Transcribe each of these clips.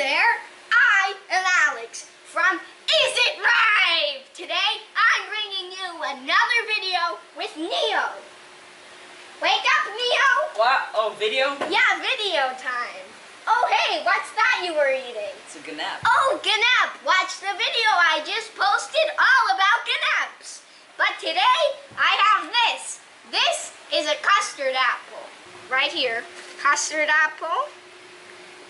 there, I am Alex from Is It Ripe? Today I'm bringing you another video with Neo. Wake up, Neo! What? Oh, video? Yeah, video time. Oh, hey, what's that you were eating? It's a ganap. Oh, Ganap! Watch the video I just posted all about Ganaps. But today I have this. This is a custard apple. Right here. Custard apple.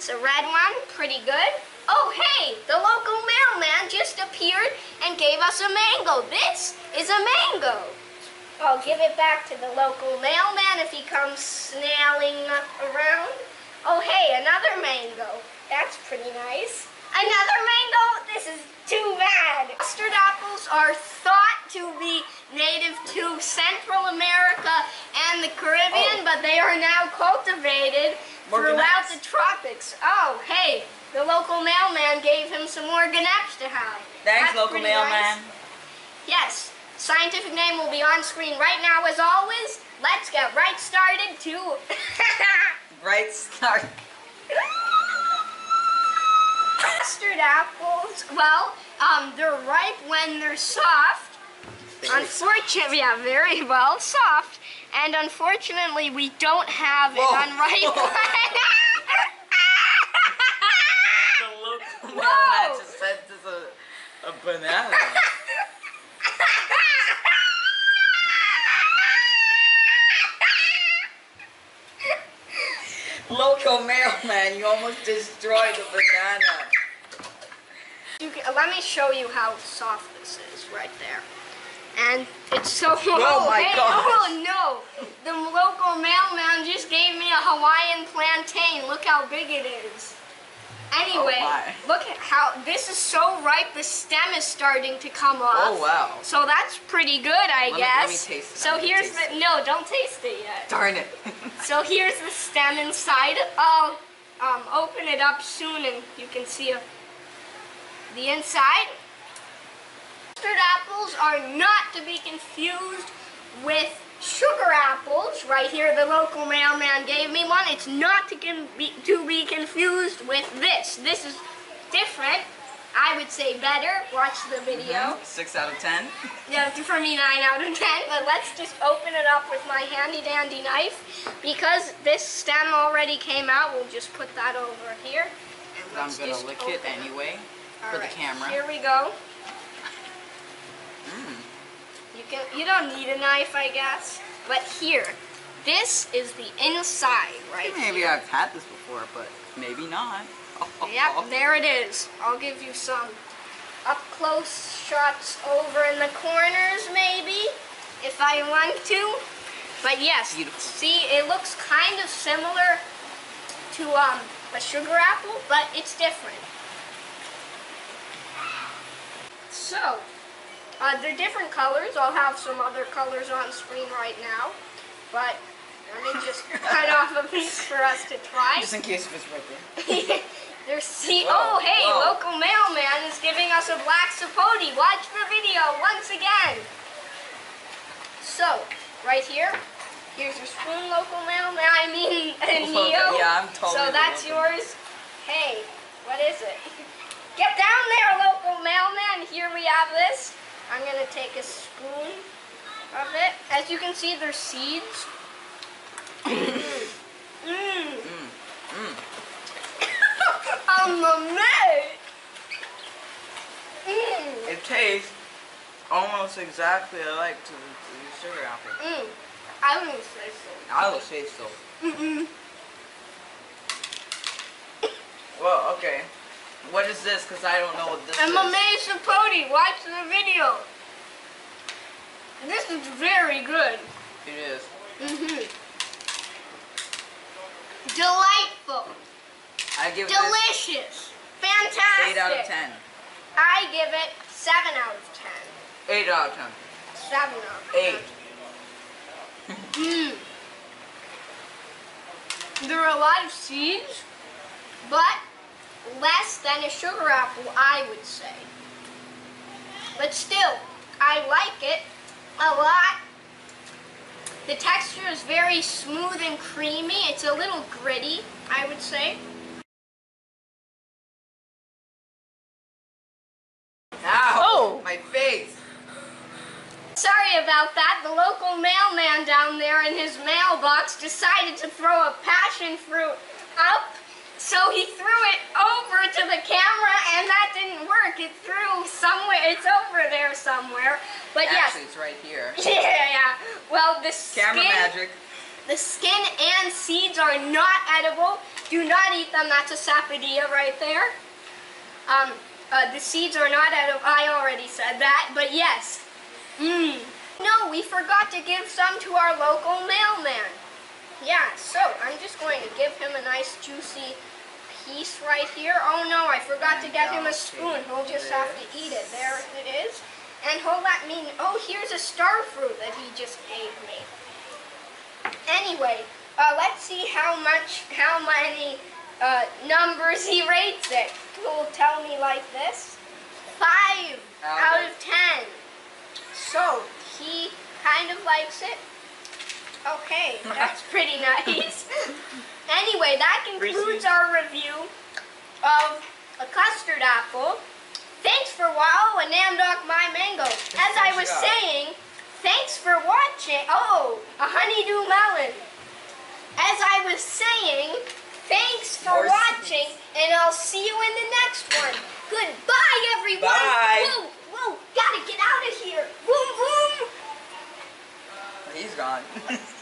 It's a red one. Pretty good. Oh, hey! The local mailman just appeared and gave us a mango. This is a mango. I'll give it back to the local mailman if he comes snailing around. Oh, hey, another mango. That's pretty nice. Another mango? This is too bad. Custard apples are thought to be native to Central America and the Caribbean, Oh. but they are now cultivated throughout the tropics. Oh, hey, the local mailman gave him some more ganaps to have. Thanks, That's local mailman. nice. Yes, scientific name will be on screen right now as always. Let's get right started to Right start. custard apples. Well, um, they're ripe when they're soft. Unfortunately, yeah, very well soft. And unfortunately, we don't have Whoa. an unripe Whoa. one. The local Whoa. just said a, a banana. local mailman, you almost destroyed the banana. You can, let me show you how soft this is right there. And it's so Oh my hey, gosh. Oh no! The local mailman just gave me a Hawaiian plantain. Look how big it is. Anyway, Oh look at how this is so ripe. The stem is starting to come off. Oh wow. So that's pretty good, I Let me- guess. let me taste it. So here's the no, don't taste it yet. Darn it. So here's the stem inside. I'll um, open it up soon and you can see a, the inside. Custard apples are not to be confused with sugar apples. Right here, the local mailman gave me one. It's not to, be, to be confused with this. This is different. I would say better. Watch the video. Mm-hmm. Six out of ten. Yeah, for me, 9 out of 10. But let's just open it up with my handy dandy knife. Because this stem already came out, we'll just put that over here. I'm gonna lick open it anyway for the camera. Here we go. Mm. You can you don't need a knife, I guess. But here, this is the inside, right? Maybe here. I've had this before, but maybe not. Yep, there it is. I'll give you some up close shots over in the corners, maybe, if I want to. But yes, Beautiful. see, it looks kind of similar to um, a sugar apple, but it's different. So, uh, they're different colors. I'll have some other colors on screen right now, but let me just cut off a piece for us to try. Just in case if it's right there. There's see. Whoa, oh, hey, whoa. local mailman is giving us a black sapote. Watch the video once again. So, right here, here's your spoon, local mailman. I mean, Look, Neo. yeah, I'm totally So that's local. yours. Hey, what is it? Get down there, local mailman. Here we have this. I'm gonna take a spoon of it. As you can see, there's seeds. Mmm. Mmm. Mm. mm. mm. mm. I'm a mate. Mmm. It tastes almost exactly like to the, to sugar apple. Mmm. I wouldn't say so. I will say so. Mm-mm. Well, okay. What is this? Because I don't know what this I'm is. amazed Sapote. Watch the video. This is very good. It is. Mm-hmm. Delightful. I give Delicious. Fantastic. 8 out of 10. I give it 7 out of 10. 8 out of 10. 7 out of 8. 10. Mmm. There are a lot of seeds, but less than a sugar apple, I would say. But still, I like it a lot. The texture is very smooth and creamy. It's a little gritty, I would say. Ow! Oh. My face! Sorry about that. The local mailman down there in his mailbox decided to throw a passion fruit It threw somewhere, it's over there somewhere. But Actually, it's right here. Yeah, yeah. Well, the skin, Camera magic. the skin and seeds are not edible. Do not eat them. That's a sapodilla right there. Um, uh, the seeds are not edible. I already said that, but yes. Mmm. No, we forgot to give some to our local mailman. Yeah, so I'm just going to give him a nice juicy piece right here. Oh no, I forgot to get him a spoon. He'll just have to eat it. There it is. And he'll let me, oh, here's a star fruit that he just gave me. Anyway, uh, let's see how much, how many uh, numbers he rates it. He'll tell me like this. Five Out out of ten. So, he kind of likes it. Okay, that's pretty nice. anyway, that concludes our review of a custard apple. Thanks for wow, a Nam Dok Mai Mango. As I was saying, thanks for watching. Oh, a honeydew melon. As I was saying, thanks for watching, and I'll see you in the next one. Goodbye, everyone. Bye. Whoa, whoa, gotta get out of here. Boom, boom. He's gone.